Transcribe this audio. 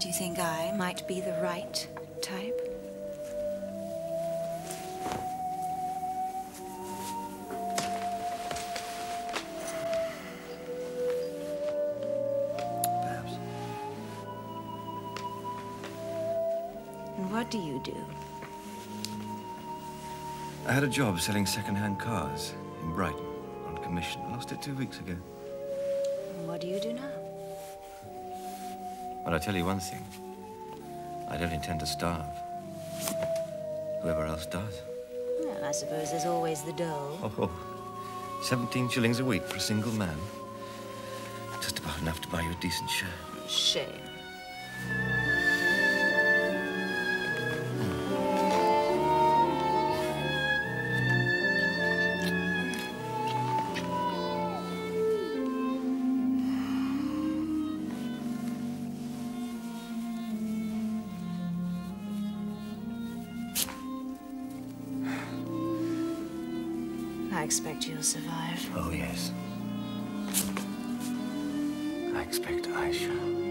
Do you think I might be the right type? Perhaps. And what do you do? I had a job selling second-hand cars in Brighton on commission. I lost it two weeks ago. And what do you do now? But I'll tell you one thing. I don't intend to starve. Whoever else does. Well, I suppose there's always the dole. Oh, 17 shillings a week for a single man. Just about enough to buy you a decent shirt. Shame. I expect you'll survive. Oh, yes. I expect I shall.